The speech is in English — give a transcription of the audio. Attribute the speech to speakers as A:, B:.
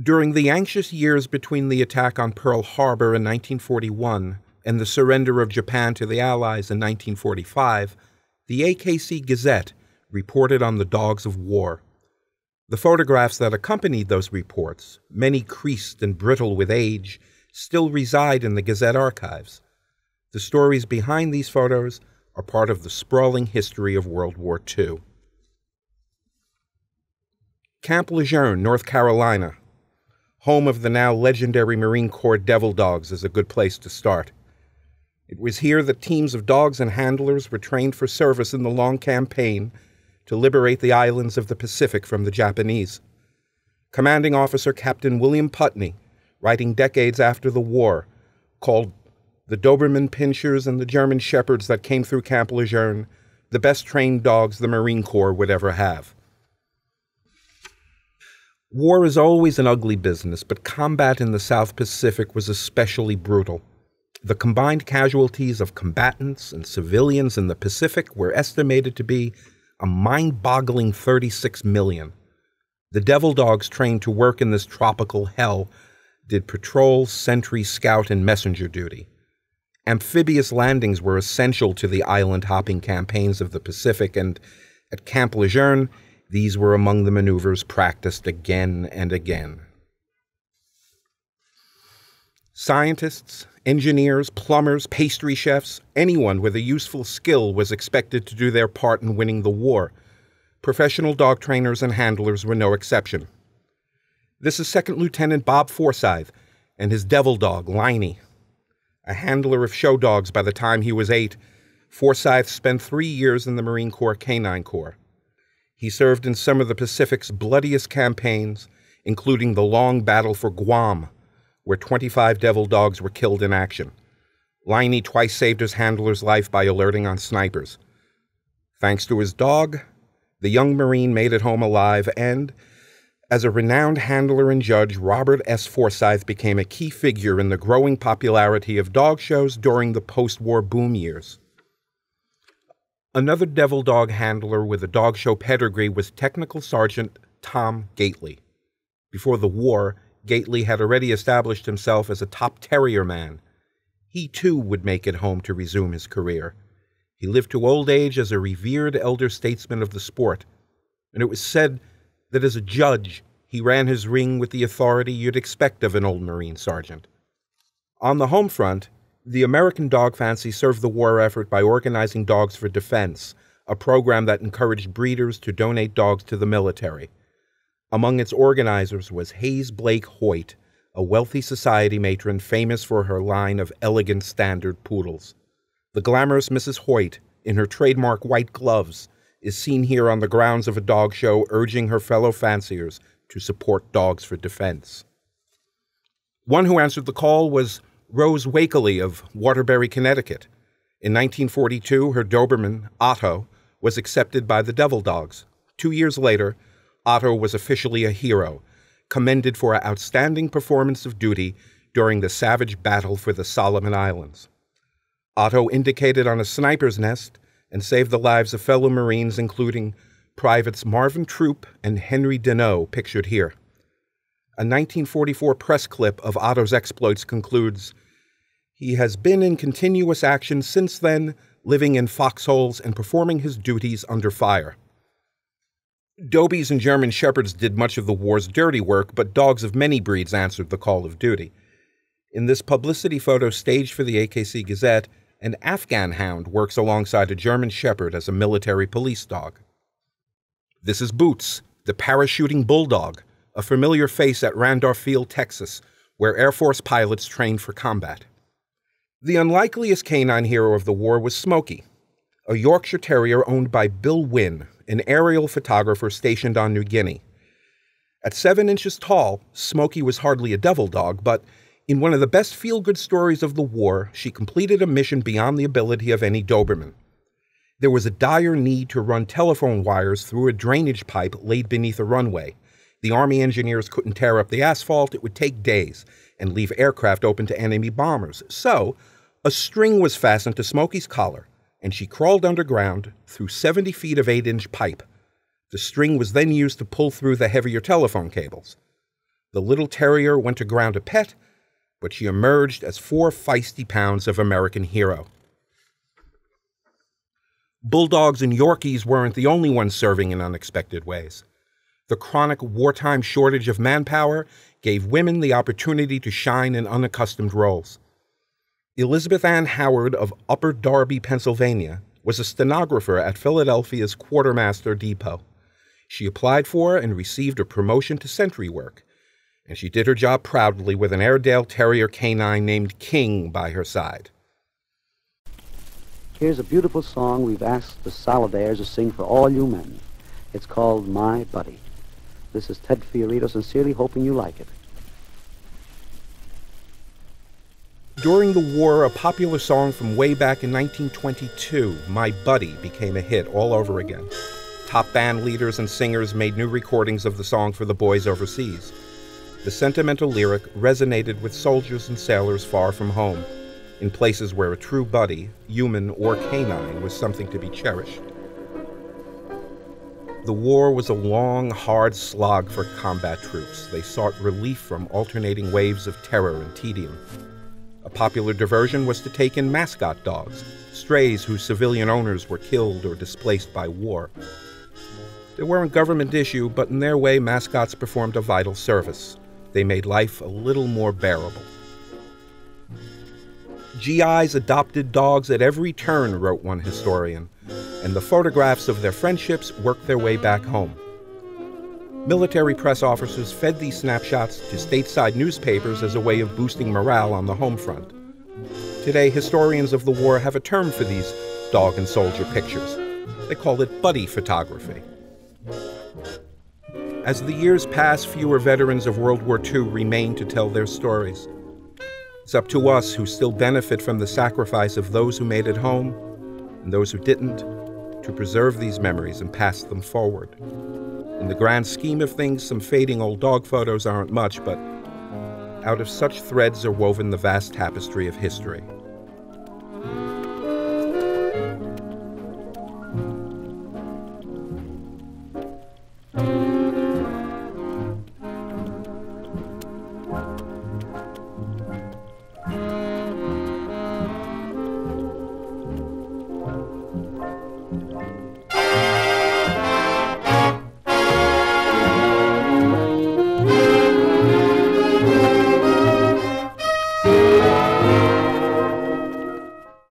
A: During the anxious years between the attack on Pearl Harbor in 1941 and the surrender of Japan to the Allies in 1945, the AKC Gazette reported on the dogs of war. The photographs that accompanied those reports, many creased and brittle with age, still reside in the Gazette archives. The stories behind these photos are part of the sprawling history of World War II. Camp Lejeune, North Carolina, home of the now legendary Marine Corps Devil Dogs, is a good place to start. It was here that teams of dogs and handlers were trained for service in the long campaign to liberate the islands of the Pacific from the Japanese. Commanding Officer Captain William Putney, writing decades after the war, called the Doberman Pinschers and the German Shepherds that came through Camp Lejeune the best trained dogs the Marine Corps would ever have. War is always an ugly business, but combat in the South Pacific was especially brutal. The combined casualties of combatants and civilians in the Pacific were estimated to be a mind boggling 36 million. The Devil Dogs trained to work in this tropical hell did patrol, sentry, scout, and messenger duty. Amphibious landings were essential to the island hopping campaigns of the Pacific, and at Camp Lejeune, these were among the maneuvers practiced again and again. Scientists, engineers, plumbers, pastry chefs, anyone with a useful skill was expected to do their part in winning the war. Professional dog trainers and handlers were no exception. This is Second Lieutenant Bob Forsyth and his devil dog, Liney. A handler of show dogs by the time he was eight, Forsyth spent three years in the Marine Corps Canine Corps. He served in some of the Pacific's bloodiest campaigns, including the long battle for Guam, where 25 devil dogs were killed in action. Liney twice saved his handler's life by alerting on snipers. Thanks to his dog, the young Marine made it home alive, and, as a renowned handler and judge, Robert S. Forsyth became a key figure in the growing popularity of dog shows during the post war boom years. Another devil dog handler with a dog show pedigree was Technical Sergeant Tom Gately. Before the war, Gately had already established himself as a top terrier man. He too would make it home to resume his career. He lived to old age as a revered elder statesman of the sport, and it was said that as a judge he ran his ring with the authority you'd expect of an old Marine sergeant. On the home front, the American Dog Fancy served the war effort by organizing Dogs for Defense, a program that encouraged breeders to donate dogs to the military. Among its organizers was Hayes Blake Hoyt, a wealthy society matron famous for her line of elegant standard poodles. The glamorous Mrs. Hoyt, in her trademark white gloves, is seen here on the grounds of a dog show urging her fellow fanciers to support Dogs for Defense. One who answered the call was Rose Wakeley of Waterbury, Connecticut. In 1942, her Doberman, Otto, was accepted by the Devil Dogs. Two years later, Otto was officially a hero, commended for an outstanding performance of duty during the savage battle for the Solomon Islands. Otto indicated on a sniper's nest and saved the lives of fellow Marines, including Privates Marvin Troop and Henry Deneau, pictured here. A 1944 press clip of Otto's exploits concludes He has been in continuous action since then, living in foxholes and performing his duties under fire. Dobies and German Shepherds did much of the war's dirty work, but dogs of many breeds answered the call of duty. In this publicity photo staged for the AKC Gazette, an Afghan hound works alongside a German Shepherd as a military police dog. This is Boots, the parachuting bulldog, a familiar face at Randolph Field, Texas, where Air Force pilots trained for combat. The unlikeliest canine hero of the war was Smokey, a Yorkshire Terrier owned by Bill Wynn, an aerial photographer stationed on New Guinea. At seven inches tall, Smokey was hardly a devil dog, but in one of the best feel good stories of the war, she completed a mission beyond the ability of any Doberman. There was a dire need to run telephone wires through a drainage pipe laid beneath a runway. The Army engineers couldn't tear up the asphalt, it would take days, and leave aircraft open to enemy bombers. So, a string was fastened to Smokey's collar, and she crawled underground through 70 feet of 8 inch pipe. The string was then used to pull through the heavier telephone cables. The little terrier went to ground a pet, but she emerged as four feisty pounds of American hero. Bulldogs and Yorkies weren't the only ones serving in unexpected ways. The chronic wartime shortage of manpower gave women the opportunity to shine in unaccustomed roles. Elizabeth Ann Howard of Upper Darby, Pennsylvania, was a stenographer at Philadelphia's Quartermaster Depot. She applied for and received a promotion to sentry work, and she did her job proudly with an Airedale Terrier canine named King by her side.
B: Here's a beautiful song we've asked the Solidaires to sing for all you men. It's called My Buddy. This is Ted Fiorito, sincerely hoping you like it.
A: During the war, a popular song from way back in 1922, My Buddy, became a hit all over again. Top band leaders and singers made new recordings of the song for the boys overseas. The sentimental lyric resonated with soldiers and sailors far from home, in places where a true buddy, human or canine, was something to be cherished. The war was a long, hard slog for combat troops. They sought relief from alternating waves of terror and tedium. A popular diversion was to take in mascot dogs, strays whose civilian owners were killed or displaced by war. They weren't government issue, but in their way, mascots performed a vital service. They made life a little more bearable. GIs adopted dogs at every turn, wrote one historian and the photographs of their friendships worked their way back home. Military press officers fed these snapshots to stateside newspapers as a way of boosting morale on the home front. Today, historians of the war have a term for these dog and soldier pictures. They call it buddy photography. As the years pass, fewer veterans of World War II remain to tell their stories. It's up to us who still benefit from the sacrifice of those who made it home and those who didn't to preserve these memories and pass them forward. In the grand scheme of things, some fading old dog photos aren't much, but out of such threads are woven the vast tapestry of history.